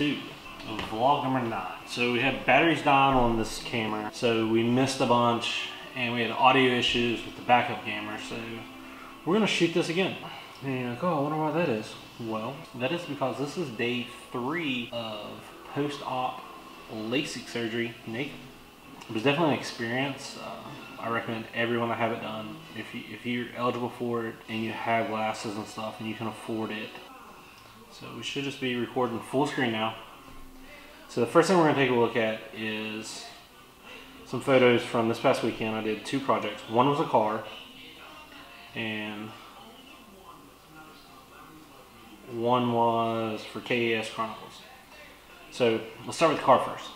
two of vlog number nine. So we had batteries dying on this camera, so we missed a bunch, and we had audio issues with the backup camera, so we're gonna shoot this again. And you're like, oh, I wonder why that is. Well, that is because this is day three of post-op LASIK surgery naked. It was definitely an experience. Uh, I recommend everyone to have it done. If, you, if you're eligible for it and you have glasses and stuff and you can afford it. So we should just be recording full screen now. So the first thing we're going to take a look at is some photos from this past weekend. I did two projects. One was a car and one was for KES Chronicles. So let's start with the car first.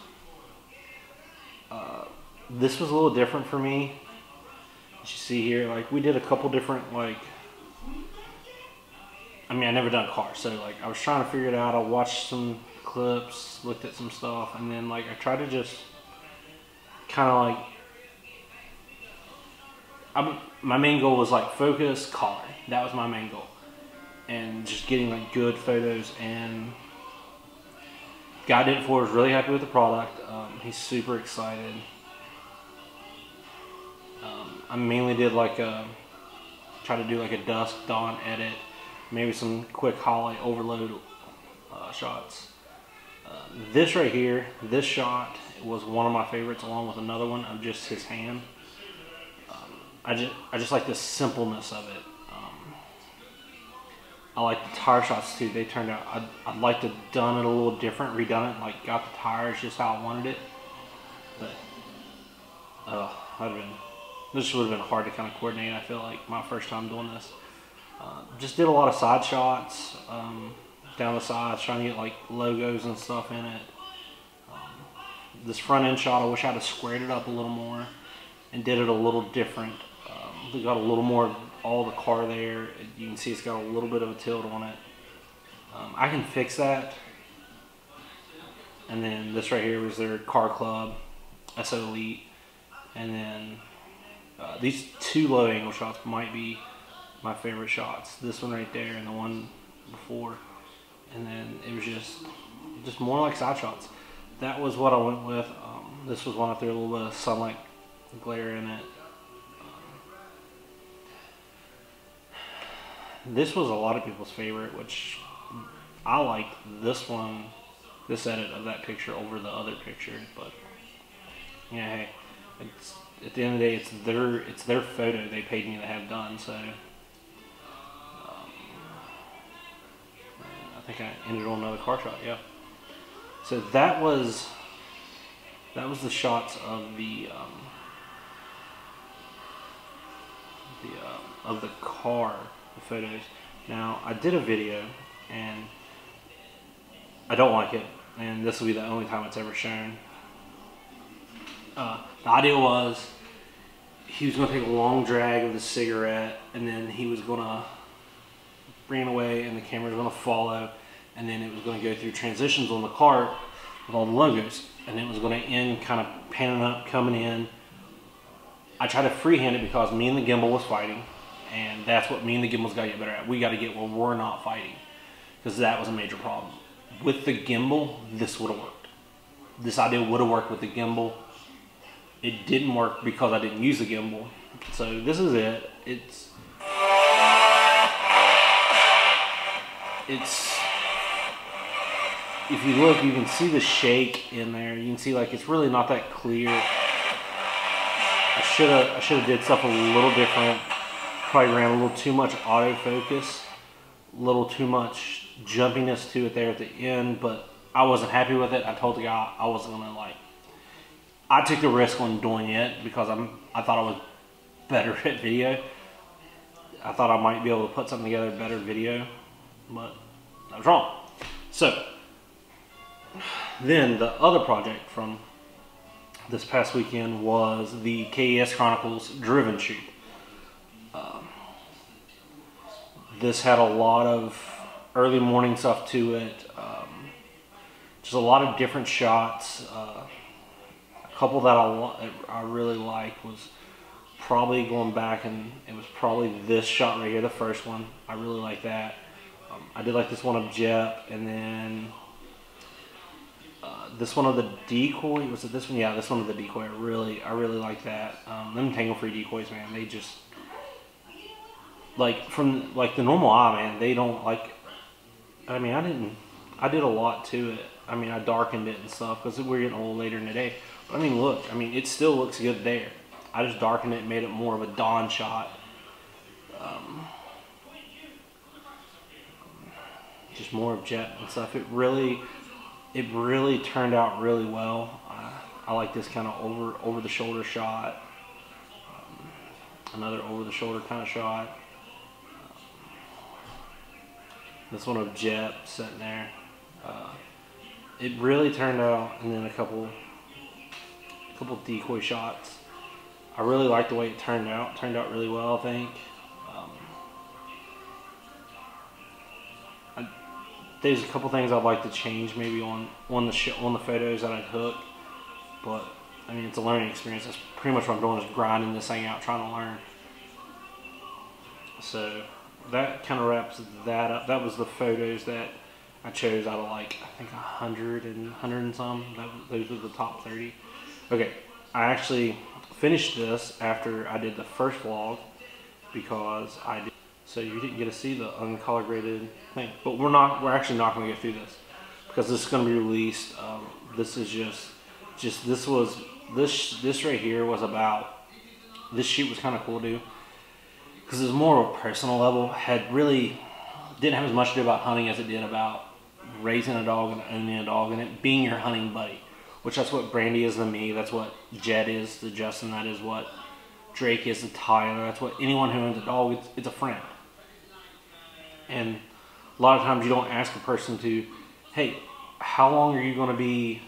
Uh, this was a little different for me. As you see here, like we did a couple different like. I mean, I never done cars, so like I was trying to figure it out. I watched some clips, looked at some stuff, and then like I tried to just kind of like. I'm, my main goal was like focus car. That was my main goal, and just getting like good photos and guy did it for was really happy with the product. Um, he's super excited. Um, I mainly did like a, try to do like a dusk dawn edit, maybe some quick highlight overload uh, shots. Uh, this right here, this shot was one of my favorites, along with another one of just his hand. Um, I just I just like the simpleness of it. I like the tire shots too. They turned out. I'd, I'd like to done it a little different, redone it, like got the tires just how I wanted it. But uh, I'd been. This would have been hard to kind of coordinate. I feel like my first time doing this. Uh, just did a lot of side shots um, down the sides, trying to get like logos and stuff in it. Um, this front end shot, I wish I'd have squared it up a little more and did it a little different. Um, we got a little more all the car there. You can see it's got a little bit of a tilt on it. Um, I can fix that. And then this right here was their car club, SO Elite. And then uh, these two low angle shots might be my favorite shots. This one right there and the one before. And then it was just just more like side shots. That was what I went with. Um, this was one I threw a little bit of sunlight glare in it. this was a lot of people's favorite, which I liked this one, this edit of that picture over the other picture. But yeah, hey, it's at the end of the day, it's their it's their photo they paid me to have done. So think I ended on another car shot. Yeah. So that was that was the shots of the um, the uh, of the car the photos. Now, I did a video, and I don't like it, and this will be the only time it's ever shown. Uh, the idea was he was to take a long drag of the cigarette, and then he was going it away, and the camera was going to follow, and then it was going to go through transitions on the cart with all the logos, and it was going to end kind of panning up, coming in. I tried to freehand it because me and the gimbal was fighting and that's what me and the gimbal's got to get better at. We got to get where we're not fighting because that was a major problem. With the gimbal, this would have worked. This idea would have worked with the gimbal. It didn't work because I didn't use the gimbal. So this is it. It's it's if you look, you can see the shake in there. You can see like it's really not that clear. I should have I should have did stuff a little different probably ran a little too much autofocus, a little too much jumpiness to it there at the end, but I wasn't happy with it. I told the guy I wasn't gonna like. I took the risk on doing it because I'm. I thought I was better at video. I thought I might be able to put something together better video, but I was wrong. So then the other project from this past weekend was the KES Chronicles Driven Shoot. Um, this had a lot of early morning stuff to it. Um, just a lot of different shots. Uh, a couple that I, I really liked was probably going back and it was probably this shot right here, the first one. I really like that. Um, I did like this one of Jep and then this one of the decoy was it this one? Yeah, this one of the decoy. I really I really like that. Um, them tangle free decoys, man. They just like from like the normal eye, man. They don't like. I mean, I didn't. I did a lot to it. I mean, I darkened it and stuff because we're getting a little later in the day. But I mean, look. I mean, it still looks good there. I just darkened it, and made it more of a dawn shot. Um, just more of jet and stuff. It really, it really turned out really well. I, I like this kind of over over the shoulder shot. Um, another over the shoulder kind of shot. Um, this one of Jet sitting there. Uh, it really turned out, and then a couple, couple decoy shots. I really like the way it turned out. It turned out really well, I think. There's a couple things I'd like to change maybe on on the on the photos that I took, but I mean it's a learning experience. That's pretty much what I'm doing is grinding this thing out, trying to learn. So that kind of wraps that up. That was the photos that I chose out of like I think a hundred and hundred and some. That, those were the top thirty. Okay, I actually finished this after I did the first vlog because I did. So you didn't get to see the uncolor graded thing. But we're not, we're actually not going to get through this because this is going to be released. Um, this is just, just, this was, this, this right here was about, this shoot was kind of cool to do because it was more of a personal level. Had really, didn't have as much to do about hunting as it did about raising a dog and owning a dog and it being your hunting buddy. Which that's what Brandy is to me. That's what Jed is to Justin. That is what Drake is to Tyler. That's what anyone who owns a dog, it's, it's a friend. And a lot of times you don't ask a person to, hey, how long are you going to be,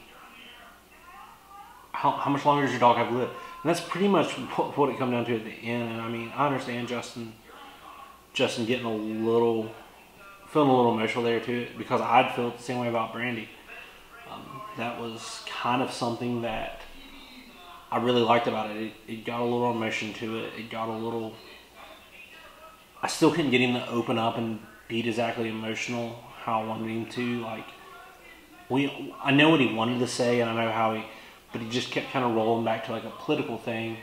how, how much longer does your dog have to live? And that's pretty much what, what it comes down to at the end. And I mean, I understand Justin, Justin getting a little, feeling a little emotional there too, because I'd felt the same way about Brandy. Um, that was kind of something that I really liked about it. it. It got a little emotion to it. It got a little I still couldn't get him to open up and be exactly emotional how I wanted him to. Like we, I know what he wanted to say, and I know how he, but he just kept kind of rolling back to like a political thing.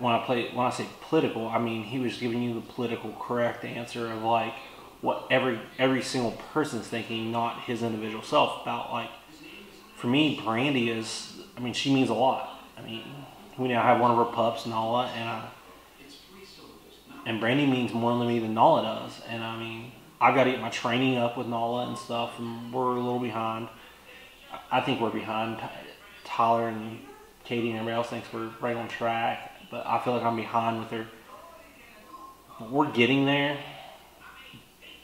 When I play, when I say political, I mean he was giving you the political correct answer of like what every every single person's thinking, not his individual self. About like, for me, Brandy is. I mean, she means a lot. I mean, we now have one of her pups, Nala, and I and Brandy means more to me than Nala does. And I mean, I've got to get my training up with Nala and stuff, and we're a little behind. I think we're behind. Tyler and Katie and everybody else thinks we're right on track, but I feel like I'm behind with her. We're getting there,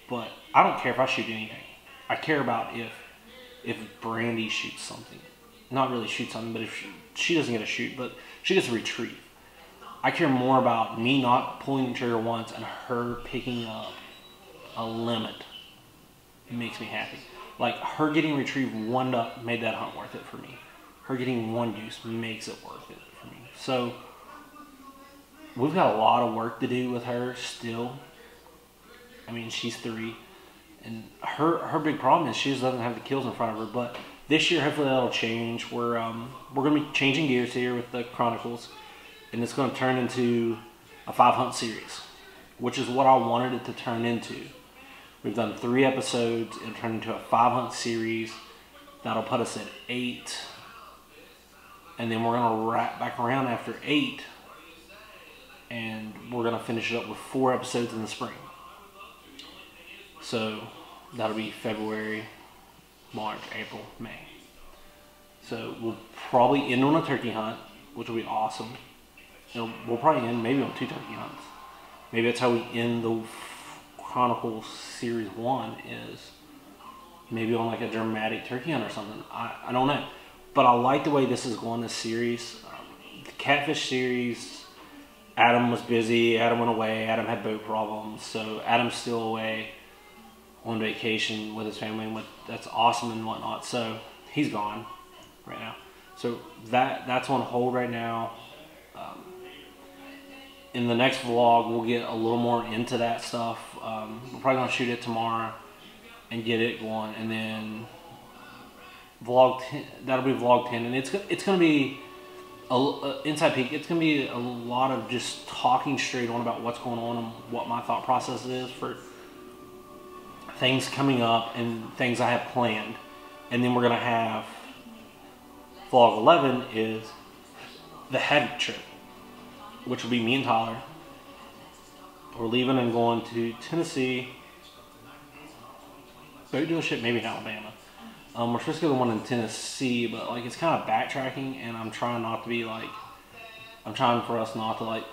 but I don't care if I shoot anything. I care about if if Brandy shoots something. Not really shoot something, but if she, she doesn't get a shoot, but she gets a retrieve. I care more about me not pulling the trigger once and her picking up a limit. It makes me happy. Like her getting retrieved one up made that hunt worth it for me. Her getting one use makes it worth it for me. So we've got a lot of work to do with her still. I mean, she's three, and her her big problem is she just doesn't have the kills in front of her. But this year, hopefully, that'll change. We're um, we're gonna be changing gears here with the Chronicles and it's going to turn into a five hunt series, which is what I wanted it to turn into. We've done three episodes. It'll turn into a five hunt series. That'll put us at eight. And then we're going to wrap back around after eight. And we're going to finish it up with four episodes in the spring. So that'll be February, March, April, May. So we'll probably end on a turkey hunt, which will be awesome we'll probably end maybe on two turkey hunts. Maybe that's how we end the Chronicles Series 1 is maybe on like a dramatic turkey hunt or something. I, I don't know. But I like the way this is going this series. Um, the Catfish series, Adam was busy. Adam went away. Adam had boat problems. So Adam's still away on vacation with his family. And that's awesome and whatnot. So he's gone right now. So that that's on hold right now. In the next vlog, we'll get a little more into that stuff. Um, we're probably gonna shoot it tomorrow and get it going, and then vlog 10, that'll be vlog 10 and it's it's going to be a, inside peek it's going to be a lot of just talking straight on about what's going on and what my thought process is for things coming up and things I have planned and then we're going to have vlog 11 is the head trip which will be me and Tyler we're leaving and going to Tennessee boat dealership maybe in Alabama um, we're supposed to go to one in Tennessee, but like it's kind of backtracking, and I'm trying not to be like, I'm trying for us not to like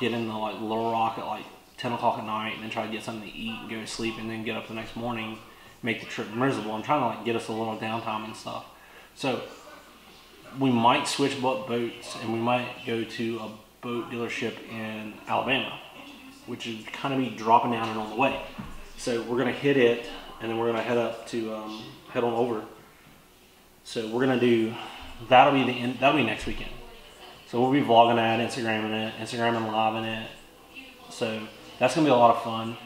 get into like Little Rock at like 10 o'clock at night and then try to get something to eat and go to sleep and then get up the next morning, make the trip miserable. I'm trying to like get us a little downtime and stuff. So we might switch boat boats and we might go to a boat dealership in Alabama, which is kind of be dropping down and on the way. So we're gonna hit it and then we're gonna head up to um, head on over. So we're gonna do that'll be the end, that'll be next weekend. So we'll be vlogging that, Instagramming it, Instagramming living it. So that's gonna be a lot of fun.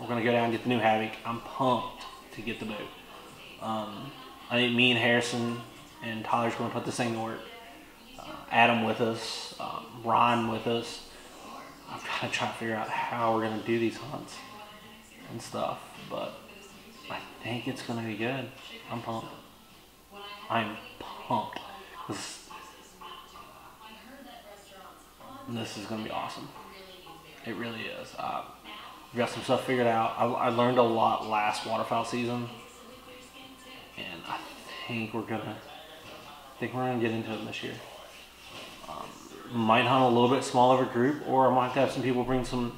We're gonna go down and get the new Havoc. I'm pumped to get the boat. Um, I think me and Harrison and Tyler's gonna put this thing to work. Adam with us, um, Ryan with us. I'm trying to try to figure out how we're gonna do these hunts and stuff, but I think it's gonna be good. I'm pumped. I'm pumped. This, this is gonna be awesome. It really is. Uh, got some stuff figured out. I, I learned a lot last waterfowl season, and I think we're gonna. I think we're gonna get into it this year. Um, might hunt a little bit smaller of a group, or I might have some people bring some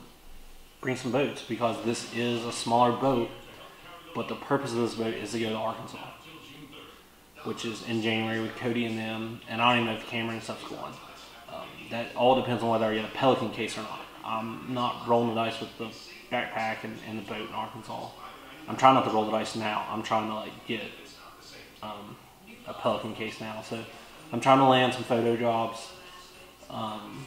bring some boats because this is a smaller boat. But the purpose of this boat is to go to Arkansas, which is in January with Cody and them. And I don't even know if Cameron and stuff's going. Um, that all depends on whether I get a Pelican case or not. I'm not rolling the dice with the backpack and, and the boat in Arkansas. I'm trying not to roll the dice now. I'm trying to like get um, a Pelican case now. So I'm trying to land some photo jobs. Um,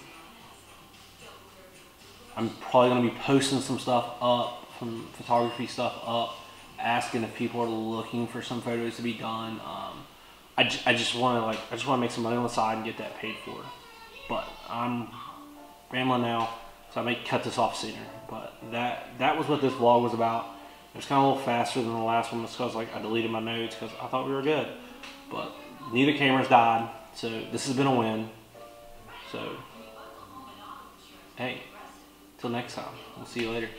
I'm probably going to be posting some stuff up, some photography stuff up, asking if people are looking for some photos to be done. Um, I, j- I just want to like I just want to make some money on the side and get that paid for. But I'm rambling now, so I may cut this off sooner. But that that was what this vlog was about. It was kind of a little faster than the last one because like I deleted my notes because I thought we were good. But neither cameras died, so this has been a win. So hey. Till next time. We'll see you later.